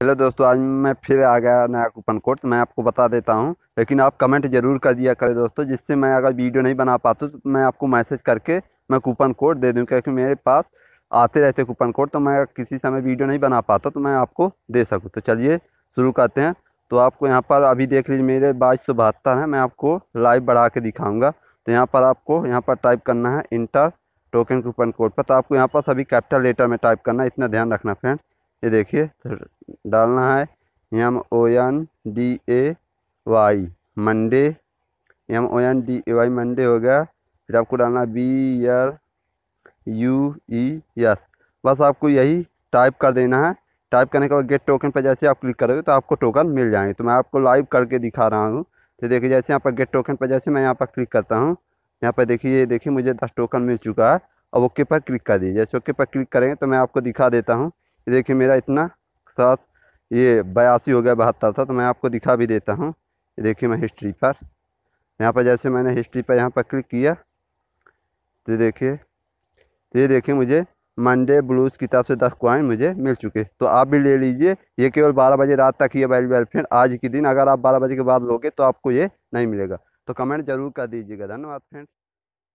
Hello दोस्तों, आज मैं फिर आ गया नया कूपन कोड तो मैं आपको बता देता हूँ। लेकिन आप कमेंट ज़रूर कर दिया करें दोस्तों, जिससे मैं अगर वीडियो नहीं बना पाता तो मैं आपको मैसेज करके मैं कूपन कोड दे दूँ, क्योंकि मेरे पास आते रहते कूपन कोड तो मैं किसी समय वीडियो नहीं बना पाता तो मैं आपको दे सकूँ। तो चलिए शुरू करते हैं। तो आपको यहाँ पर अभी देख लीजिए, मेरे बाईस सौ बहत्तर हैं, मैं आपको लाइव बढ़ा के दिखाऊँगा। तो यहाँ पर आपको, यहाँ पर टाइप करना है इंटर टोकन कूपन कोड पर तो आपको यहाँ पर सभी कैपिटल लेटर में टाइप करना है, इतना ध्यान रखना फ्रेंड। ये देखिए डालना है। M O N D A Y, Monday. M O N D A Y, Monday हो गया। फिर आपको डालना B L U E S. बस आपको यही टाइप कर देना है। टाइप करने के बाद गेट टोकन पर जैसे आप क्लिक करोगे तो आपको टोकन मिल जाएँगे। तो मैं आपको लाइव करके दिखा रहा हूँ। तो देखिए, जैसे यहाँ पर गेट टोकन पर जैसे मैं यहाँ पर क्लिक करता हूँ। यहाँ पर देखिए देखिए मुझे दस टोकन मिल चुका है। अब ओके पर क्लिक कर दीजिए। जैसे ओके पर क्लिक करेंगे तो मैं आपको दिखा देता हूँ। देखिए मेरा इतना सात ये बयासी हो गया, बहत्तर था तो मैं आपको दिखा भी देता हूँ। ये देखिए मैं हिस्ट्री पर। यहाँ पर जैसे मैंने हिस्ट्री पर यहाँ पर क्लिक किया तो देखिए तो ये देखिए मुझे मंडे ब्लूज़ की तरफ़ से दस क्वाइन मुझे मिल चुके। तो आप भी ले लीजिए। ये केवल बारह बजे रात तक ही अवेलेबल फ्रेंड आज के दिन अगर आप बारह बजे के बाद लोगे तो आपको ये नहीं मिलेगा। तो कमेंट ज़रूर कर दीजिएगा। धन्यवाद फ्रेंड